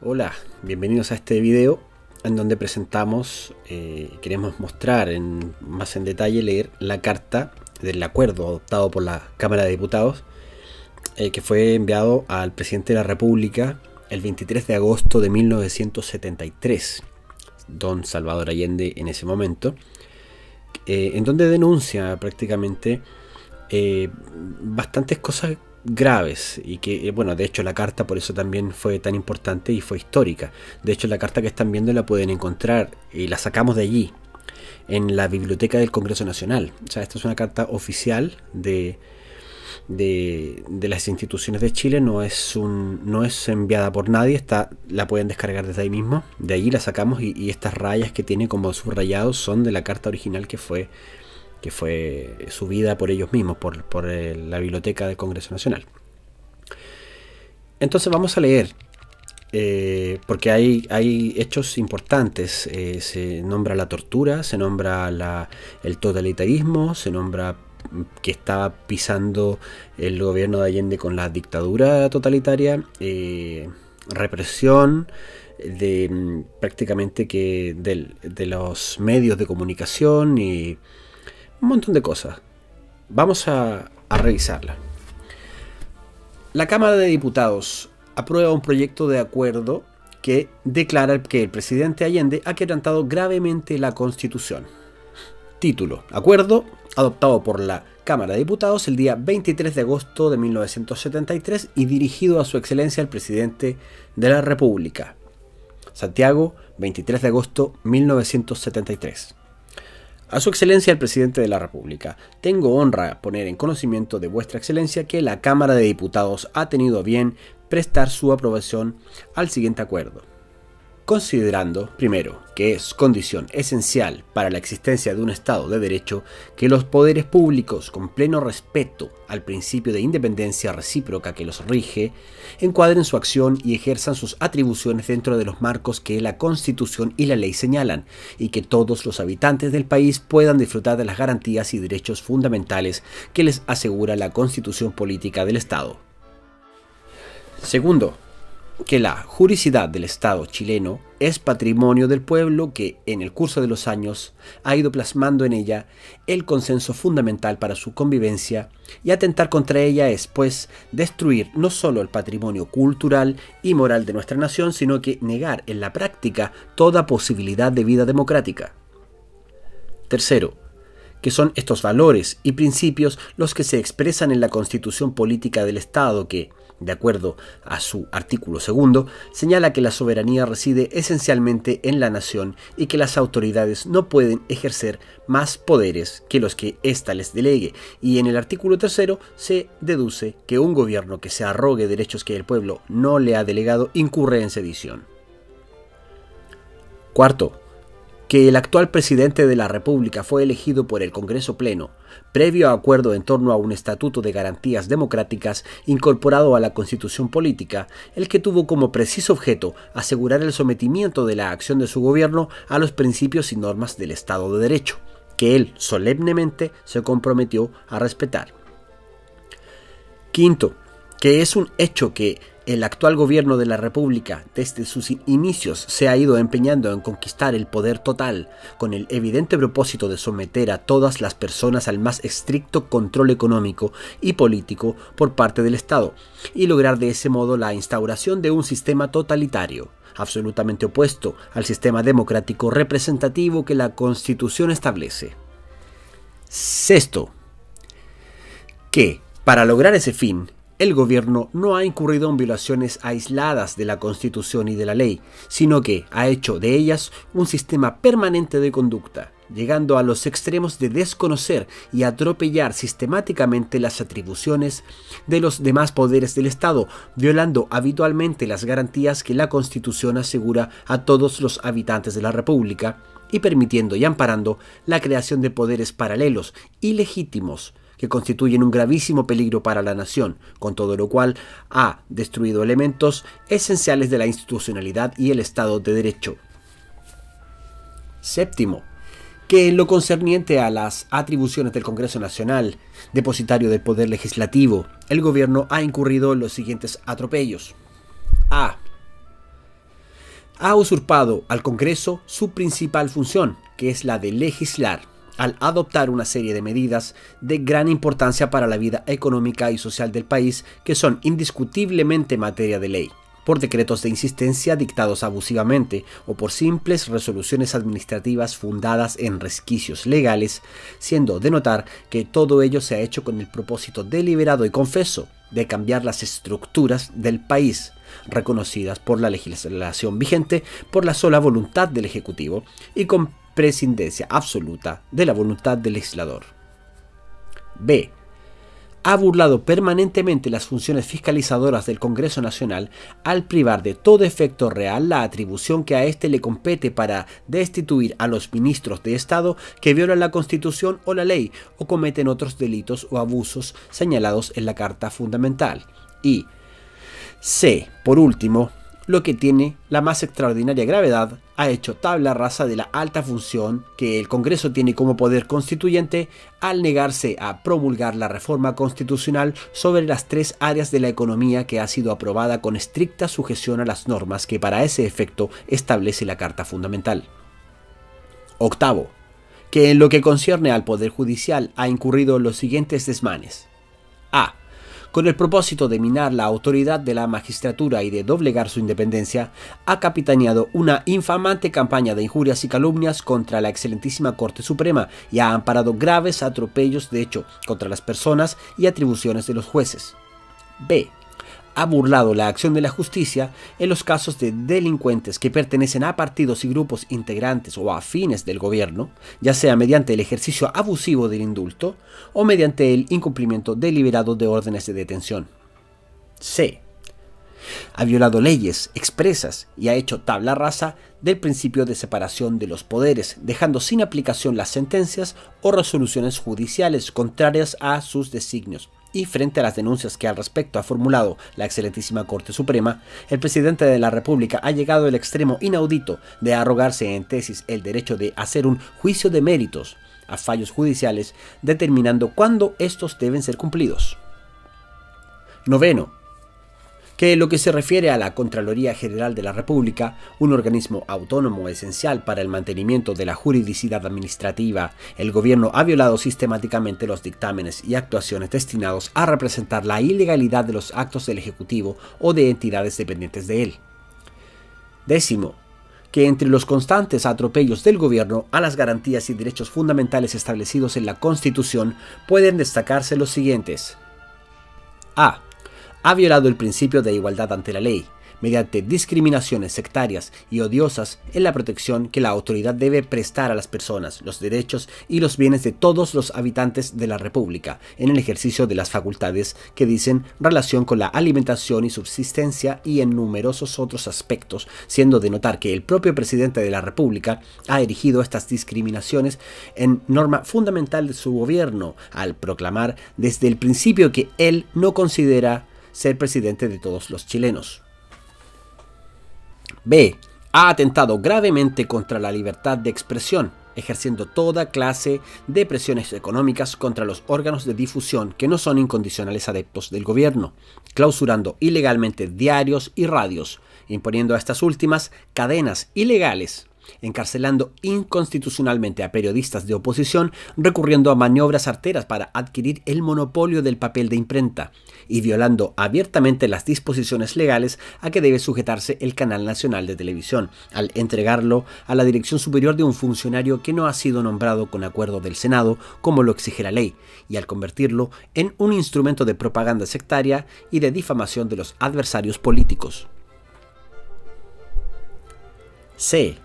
Hola, bienvenidos a este video en donde presentamos, eh, queremos mostrar en, más en detalle, leer la carta del acuerdo adoptado por la Cámara de Diputados eh, que fue enviado al presidente de la República el 23 de agosto de 1973, don Salvador Allende en ese momento, eh, en donde denuncia prácticamente bastantes cosas graves y que, eh, bueno, de hecho la carta por eso también fue tan importante y fue histórica. De hecho la carta que están viendo la pueden encontrar y la sacamos de allí, en la biblioteca del Congreso Nacional. O sea, esta es una carta oficial de, de, las instituciones de Chile, no es, un, no es enviada por nadie, está, la pueden descargar desde ahí mismo. De allí la sacamos y, y estas rayas que tiene como subrayados son de la carta original que fue que fue subida por ellos mismos, por, eh, la biblioteca del Congreso Nacional. Entonces vamos a leer, eh, porque hay, hay, hechos importantes. Eh, se nombra la tortura, se nombra el totalitarismo, se nombra que estaba pisando el gobierno de Allende con la dictadura totalitaria, represión, de mm, prácticamente que de los medios de comunicación y un montón de cosas. Vamos a, revisarla. La Cámara de Diputados aprueba un proyecto de acuerdo que declara que el presidente Allende ha quebrantado gravemente la Constitución. Título. Acuerdo adoptado por la Cámara de Diputados el día 23 de agosto de 1973 y dirigido a su excelencia el presidente de la República. Santiago, 23 de agosto 1973. A su excelencia el presidente de la República, tengo honra poner en conocimiento de vuestra excelencia que la Cámara de Diputados ha tenido bien prestar su aprobación al siguiente acuerdo considerando, primero, que es condición esencial para la existencia de un Estado de Derecho que los poderes públicos, con pleno respeto al principio de independencia recíproca que los rige, encuadren su acción y ejerzan sus atribuciones dentro de los marcos que la Constitución y la ley señalan, y que todos los habitantes del país puedan disfrutar de las garantías y derechos fundamentales que les asegura la Constitución política del Estado. Segundo, que la juricidad del Estado chileno es patrimonio del pueblo que, en el curso de los años, ha ido plasmando en ella el consenso fundamental para su convivencia y atentar contra ella es, pues, destruir no solo el patrimonio cultural y moral de nuestra nación, sino que negar en la práctica toda posibilidad de vida democrática. Tercero, que son estos valores y principios los que se expresan en la constitución política del Estado que, de acuerdo a su artículo segundo, señala que la soberanía reside esencialmente en la nación y que las autoridades no pueden ejercer más poderes que los que ésta les delegue, y en el artículo tercero se deduce que un gobierno que se arrogue derechos que el pueblo no le ha delegado incurre en sedición. Cuarto, que el actual presidente de la República fue elegido por el Congreso Pleno, previo a acuerdo en torno a un estatuto de garantías democráticas incorporado a la Constitución política, el que tuvo como preciso objeto asegurar el sometimiento de la acción de su gobierno a los principios y normas del Estado de Derecho, que él solemnemente se comprometió a respetar. Quinto, que es un hecho que el actual gobierno de la República desde sus inicios se ha ido empeñando en conquistar el poder total, con el evidente propósito de someter a todas las personas al más estricto control económico y político por parte del Estado, y lograr de ese modo la instauración de un sistema totalitario, absolutamente opuesto al sistema democrático representativo que la Constitución establece. Sexto, que, para lograr ese fin, el gobierno no ha incurrido en violaciones aisladas de la Constitución y de la ley, sino que ha hecho de ellas un sistema permanente de conducta, llegando a los extremos de desconocer y atropellar sistemáticamente las atribuciones de los demás poderes del Estado, violando habitualmente las garantías que la Constitución asegura a todos los habitantes de la República, y permitiendo y amparando la creación de poderes paralelos, ilegítimos, que constituyen un gravísimo peligro para la nación, con todo lo cual ha destruido elementos esenciales de la institucionalidad y el Estado de Derecho. Séptimo, que en lo concerniente a las atribuciones del Congreso Nacional, depositario del Poder Legislativo, el gobierno ha incurrido en los siguientes atropellos. A. ha usurpado al Congreso su principal función, que es la de legislar, al adoptar una serie de medidas de gran importancia para la vida económica y social del país que son indiscutiblemente materia de ley por decretos de insistencia dictados abusivamente o por simples resoluciones administrativas fundadas en resquicios legales, siendo de notar que todo ello se ha hecho con el propósito deliberado y confeso de cambiar las estructuras del país, reconocidas por la legislación vigente por la sola voluntad del Ejecutivo y con prescindencia absoluta de la voluntad del legislador. B ha burlado permanentemente las funciones fiscalizadoras del Congreso Nacional al privar de todo efecto real la atribución que a éste le compete para destituir a los ministros de Estado que violan la Constitución o la ley o cometen otros delitos o abusos señalados en la Carta Fundamental. Y C, por último, lo que tiene la más extraordinaria gravedad, ha hecho tabla rasa de la alta función que el Congreso tiene como poder constituyente al negarse a promulgar la reforma constitucional sobre las tres áreas de la economía que ha sido aprobada con estricta sujeción a las normas que para ese efecto establece la Carta Fundamental. Octavo, que en lo que concierne al Poder Judicial ha incurrido los siguientes desmanes. A con el propósito de minar la autoridad de la magistratura y de doblegar su independencia, ha capitaneado una infamante campaña de injurias y calumnias contra la excelentísima Corte Suprema y ha amparado graves atropellos de hecho contra las personas y atribuciones de los jueces. B ha burlado la acción de la justicia en los casos de delincuentes que pertenecen a partidos y grupos integrantes o afines del gobierno, ya sea mediante el ejercicio abusivo del indulto o mediante el incumplimiento deliberado de órdenes de detención. C. Ha violado leyes expresas y ha hecho tabla rasa del principio de separación de los poderes, dejando sin aplicación las sentencias o resoluciones judiciales contrarias a sus designios y frente a las denuncias que al respecto ha formulado la excelentísima Corte Suprema, el presidente de la República ha llegado al extremo inaudito de arrogarse en tesis el derecho de hacer un juicio de méritos a fallos judiciales, determinando cuándo estos deben ser cumplidos. Noveno, que lo que se refiere a la Contraloría General de la República, un organismo autónomo esencial para el mantenimiento de la juridicidad administrativa, el gobierno ha violado sistemáticamente los dictámenes y actuaciones destinados a representar la ilegalidad de los actos del Ejecutivo o de entidades dependientes de él. Décimo, que entre los constantes atropellos del gobierno a las garantías y derechos fundamentales establecidos en la Constitución pueden destacarse los siguientes. A ha violado el principio de igualdad ante la ley, mediante discriminaciones sectarias y odiosas en la protección que la autoridad debe prestar a las personas, los derechos y los bienes de todos los habitantes de la República en el ejercicio de las facultades que dicen relación con la alimentación y subsistencia y en numerosos otros aspectos, siendo de notar que el propio presidente de la República ha erigido estas discriminaciones en norma fundamental de su gobierno al proclamar desde el principio que él no considera ser presidente de todos los chilenos. B. Ha atentado gravemente contra la libertad de expresión, ejerciendo toda clase de presiones económicas contra los órganos de difusión que no son incondicionales adeptos del gobierno, clausurando ilegalmente diarios y radios, imponiendo a estas últimas cadenas ilegales encarcelando inconstitucionalmente a periodistas de oposición, recurriendo a maniobras arteras para adquirir el monopolio del papel de imprenta, y violando abiertamente las disposiciones legales a que debe sujetarse el Canal Nacional de Televisión, al entregarlo a la dirección superior de un funcionario que no ha sido nombrado con acuerdo del Senado, como lo exige la ley, y al convertirlo en un instrumento de propaganda sectaria y de difamación de los adversarios políticos. C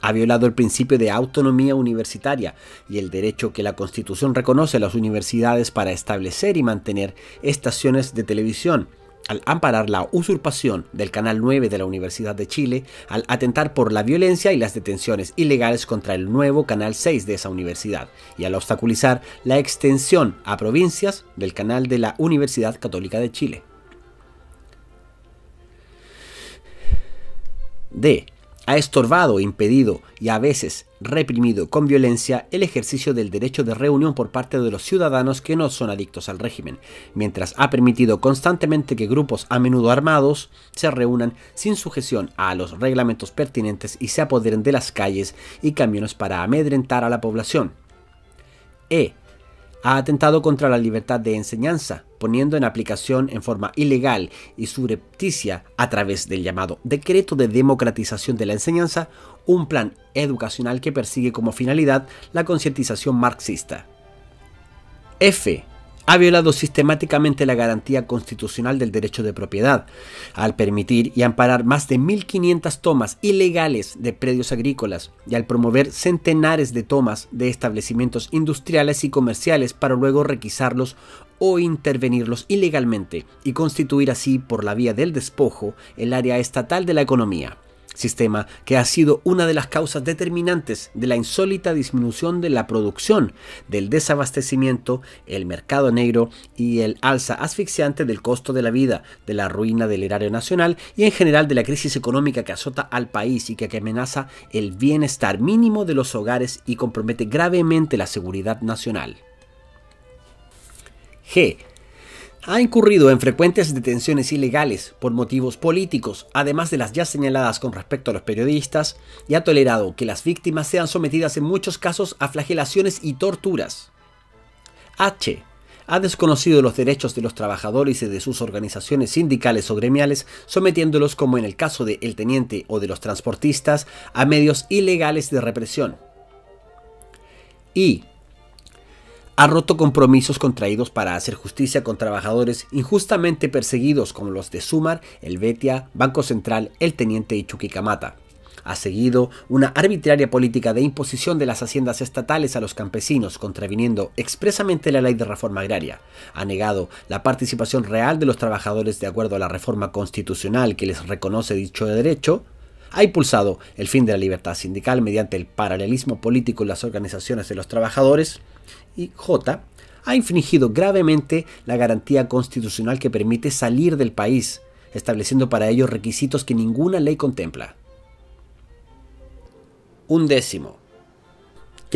ha violado el principio de autonomía universitaria y el derecho que la Constitución reconoce a las universidades para establecer y mantener estaciones de televisión, al amparar la usurpación del Canal 9 de la Universidad de Chile, al atentar por la violencia y las detenciones ilegales contra el nuevo Canal 6 de esa universidad, y al obstaculizar la extensión a provincias del canal de la Universidad Católica de Chile. D ha estorbado, impedido y a veces reprimido con violencia el ejercicio del derecho de reunión por parte de los ciudadanos que no son adictos al régimen, mientras ha permitido constantemente que grupos a menudo armados se reúnan sin sujeción a los reglamentos pertinentes y se apoderen de las calles y camiones para amedrentar a la población. E ha atentado contra la libertad de enseñanza, poniendo en aplicación en forma ilegal y subrepticia a través del llamado Decreto de Democratización de la Enseñanza un plan educacional que persigue como finalidad la concientización marxista. F ha violado sistemáticamente la garantía constitucional del derecho de propiedad, al permitir y amparar más de 1.500 tomas ilegales de predios agrícolas y al promover centenares de tomas de establecimientos industriales y comerciales para luego requisarlos o intervenirlos ilegalmente y constituir así por la vía del despojo el área estatal de la economía sistema que ha sido una de las causas determinantes de la insólita disminución de la producción, del desabastecimiento, el mercado negro y el alza asfixiante del costo de la vida, de la ruina del erario nacional y en general de la crisis económica que azota al país y que amenaza el bienestar mínimo de los hogares y compromete gravemente la seguridad nacional. G ha incurrido en frecuentes detenciones ilegales por motivos políticos, además de las ya señaladas con respecto a los periodistas, y ha tolerado que las víctimas sean sometidas en muchos casos a flagelaciones y torturas. H. Ha desconocido los derechos de los trabajadores y de sus organizaciones sindicales o gremiales, sometiéndolos, como en el caso de El Teniente o de los transportistas, a medios ilegales de represión. Y ha roto compromisos contraídos para hacer justicia con trabajadores injustamente perseguidos como los de Sumar, el Betia, Banco Central, el Teniente y Chuquicamata. Ha seguido una arbitraria política de imposición de las haciendas estatales a los campesinos, contraviniendo expresamente la ley de reforma agraria. Ha negado la participación real de los trabajadores de acuerdo a la reforma constitucional que les reconoce dicho derecho, ha impulsado el fin de la libertad sindical mediante el paralelismo político en las organizaciones de los trabajadores, y J ha infringido gravemente la garantía constitucional que permite salir del país, estableciendo para ello requisitos que ninguna ley contempla. Un décimo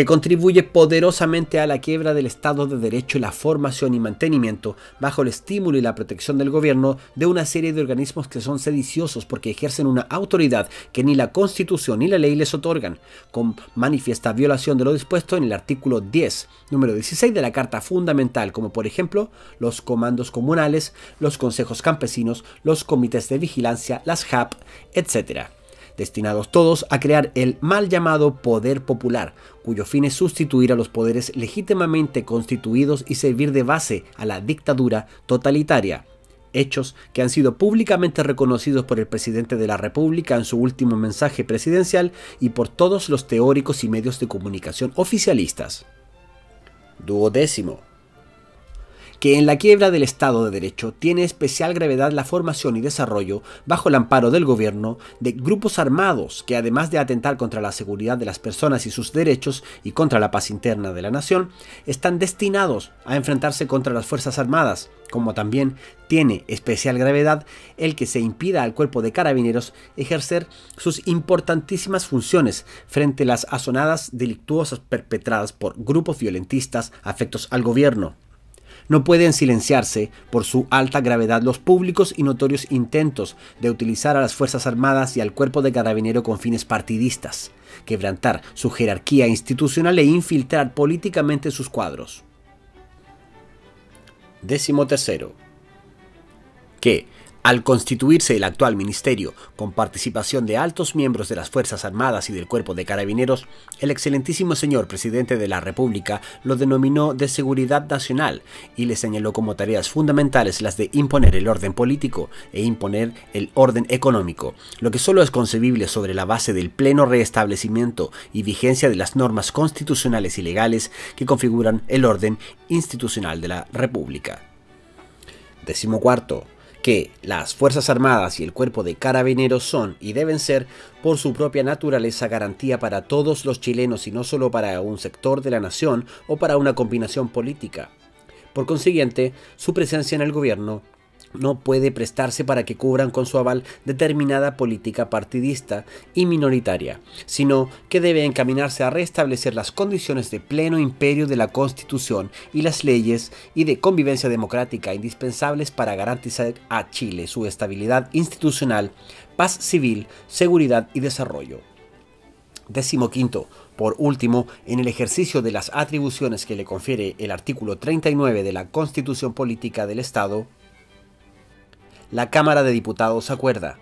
que contribuye poderosamente a la quiebra del Estado de Derecho y la formación y mantenimiento, bajo el estímulo y la protección del gobierno, de una serie de organismos que son sediciosos porque ejercen una autoridad que ni la Constitución ni la ley les otorgan, con manifiesta violación de lo dispuesto en el artículo 10, número 16 de la Carta Fundamental, como por ejemplo los comandos comunales, los consejos campesinos, los comités de vigilancia, las JAP, etc destinados todos a crear el mal llamado poder popular, cuyo fin es sustituir a los poderes legítimamente constituidos y servir de base a la dictadura totalitaria. Hechos que han sido públicamente reconocidos por el presidente de la República en su último mensaje presidencial y por todos los teóricos y medios de comunicación oficialistas. Duodécimo que en la quiebra del Estado de Derecho tiene especial gravedad la formación y desarrollo, bajo el amparo del gobierno, de grupos armados que además de atentar contra la seguridad de las personas y sus derechos y contra la paz interna de la nación, están destinados a enfrentarse contra las Fuerzas Armadas, como también tiene especial gravedad el que se impida al cuerpo de carabineros ejercer sus importantísimas funciones frente a las asonadas delictuosas perpetradas por grupos violentistas afectos al gobierno no pueden silenciarse por su alta gravedad los públicos y notorios intentos de utilizar a las Fuerzas Armadas y al cuerpo de carabinero con fines partidistas, quebrantar su jerarquía institucional e infiltrar políticamente sus cuadros. Décimo tercero. Que, al constituirse el actual ministerio, con participación de altos miembros de las Fuerzas Armadas y del Cuerpo de Carabineros, el excelentísimo señor presidente de la República lo denominó de seguridad nacional y le señaló como tareas fundamentales las de imponer el orden político e imponer el orden económico, lo que solo es concebible sobre la base del pleno restablecimiento y vigencia de las normas constitucionales y legales que configuran el orden institucional de la República. Décimo cuarto que las Fuerzas Armadas y el Cuerpo de Carabineros son y deben ser, por su propia naturaleza, garantía para todos los chilenos y no solo para un sector de la nación o para una combinación política. Por consiguiente, su presencia en el gobierno no puede prestarse para que cubran con su aval determinada política partidista y minoritaria, sino que debe encaminarse a restablecer las condiciones de pleno imperio de la Constitución y las leyes y de convivencia democrática indispensables para garantizar a Chile su estabilidad institucional, paz civil, seguridad y desarrollo. Décimo quinto, por último, en el ejercicio de las atribuciones que le confiere el artículo 39 de la Constitución Política del Estado, la Cámara de Diputados acuerda.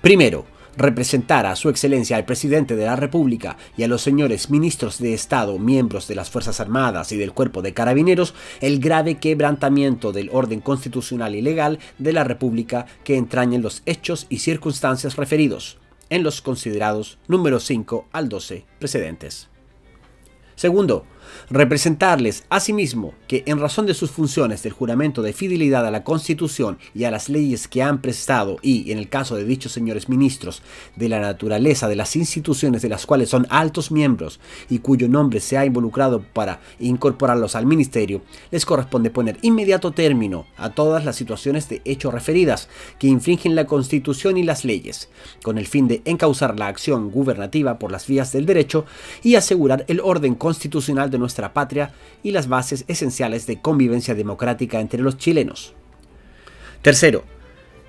Primero, representar a Su Excelencia al Presidente de la República y a los señores ministros de Estado, miembros de las Fuerzas Armadas y del Cuerpo de Carabineros, el grave quebrantamiento del orden constitucional y legal de la República que entrañen los hechos y circunstancias referidos en los considerados número 5 al 12 precedentes. Segundo, representarles asimismo que en razón de sus funciones del juramento de fidelidad a la Constitución y a las leyes que han prestado y, en el caso de dichos señores ministros, de la naturaleza de las instituciones de las cuales son altos miembros y cuyo nombre se ha involucrado para incorporarlos al ministerio, les corresponde poner inmediato término a todas las situaciones de hecho referidas que infringen la Constitución y las leyes, con el fin de encauzar la acción gubernativa por las vías del derecho y asegurar el orden constitucional de nuestra patria y las bases esenciales de convivencia democrática entre los chilenos. Tercero,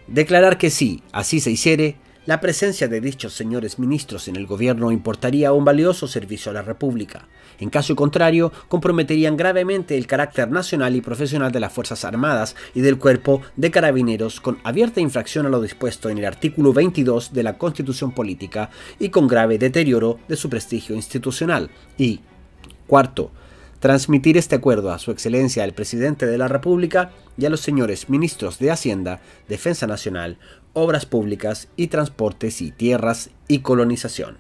declarar que si así se hiciere, la presencia de dichos señores ministros en el gobierno importaría un valioso servicio a la República. En caso contrario, comprometerían gravemente el carácter nacional y profesional de las Fuerzas Armadas y del Cuerpo de Carabineros con abierta infracción a lo dispuesto en el artículo 22 de la Constitución Política y con grave deterioro de su prestigio institucional. Y, Cuarto, transmitir este acuerdo a Su Excelencia el Presidente de la República y a los señores ministros de Hacienda, Defensa Nacional, Obras Públicas y Transportes y Tierras y Colonización.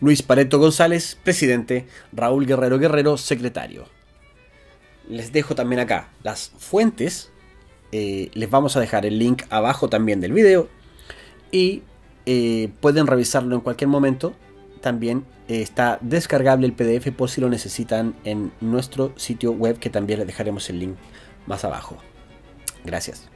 Luis Pareto González, presidente, Raúl Guerrero Guerrero, secretario. Les dejo también acá las fuentes, eh, les vamos a dejar el link abajo también del video y eh, pueden revisarlo en cualquier momento también eh, está descargable el PDF por si lo necesitan en nuestro sitio web que también les dejaremos el link más abajo. Gracias.